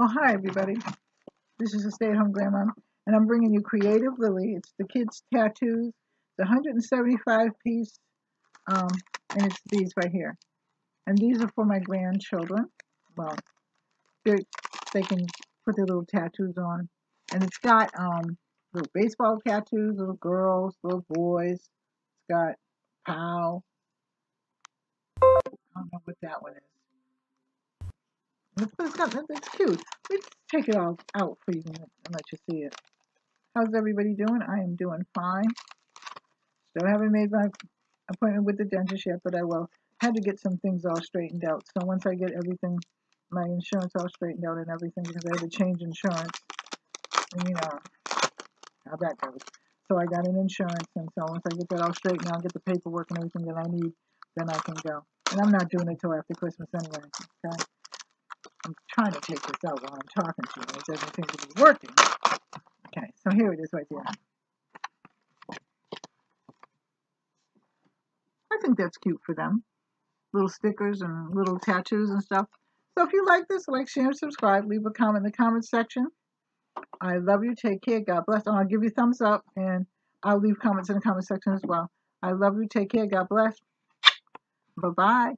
Well, hi everybody. This is a stay-at-home grandma, and I'm bringing you Creative Lily. It's the kids' tattoos. It's 175 piece, um, and it's these right here. And these are for my grandchildren. Well, they they can put their little tattoos on, and it's got um little baseball tattoos, little girls, little boys. It's got pow. I don't know what that one is. It's, it's, got, it's cute. Let's take it all out for you and let you see it. How's everybody doing? I am doing fine. Still haven't made my appointment with the dentist yet, but I will. Had to get some things all straightened out. So once I get everything, my insurance all straightened out and everything, because I had to change insurance, and you know how that goes. So I got an insurance, and so once I get that all straightened out, get the paperwork and everything that I need, then I can go. And I'm not doing it till after Christmas anyway. Okay. Take this out while I'm talking to you. It doesn't seem to be working. Okay, so here it is right there. I think that's cute for them. Little stickers and little tattoos and stuff. So if you like this, like, share, subscribe. Leave a comment in the comment section. I love you. Take care. God bless. And I'll give you thumbs up and I'll leave comments in the comment section as well. I love you. Take care. God bless. Bye-bye.